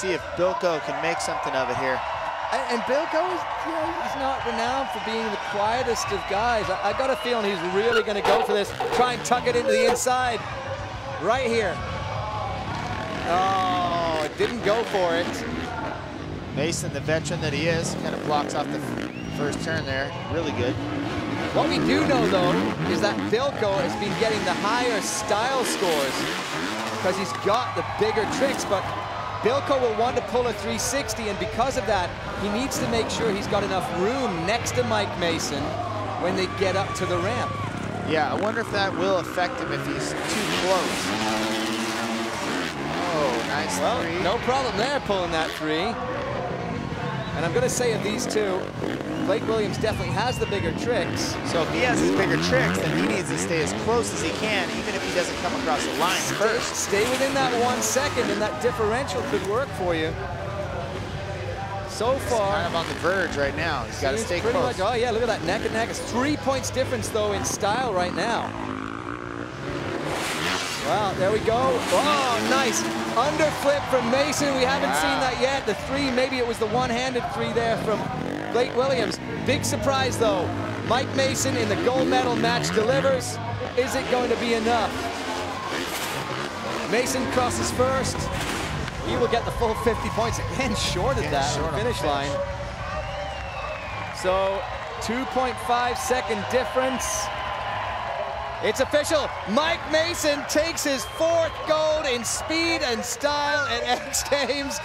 see if Bilko can make something of it here. And, and Bilko, is, you know, he's not renowned for being the quietest of guys. I, I got a feeling he's really going to go for this. Try and tuck it into the inside. Right here. Oh, didn't go for it. Mason, the veteran that he is, kind of blocks off the first turn there. Really good. What we do know, though, is that Bilko has been getting the higher style scores because he's got the bigger tricks, but Bilko will want to pull a 360, and because of that, he needs to make sure he's got enough room next to Mike Mason when they get up to the ramp. Yeah, I wonder if that will affect him if he's too close. Oh, nice well, three. No problem there, pulling that three. And I'm going to say of these two, Blake Williams definitely has the bigger tricks. So if he has his bigger tricks, then he needs to stay as close as he can, even if he doesn't come across the line stay, first. Stay within that one second, and that differential could work for you. So far, kind of on the verge right now. He's got to stay pretty close. Much, oh yeah, look at that neck and neck. It's three points difference though in style right now. Well, there we go. Oh, nice. Underflip from Mason. We haven't wow. seen that yet. The three, maybe it was the one-handed three there from Blake Williams. Big surprise, though. Mike Mason in the gold medal match delivers. Is it going to be enough? Mason crosses first. He will get the full 50 points. Again, short of that short the finish, finish line. So 2.5 second difference. It's official. Mike Mason takes his fourth gold in speed and style at X Games.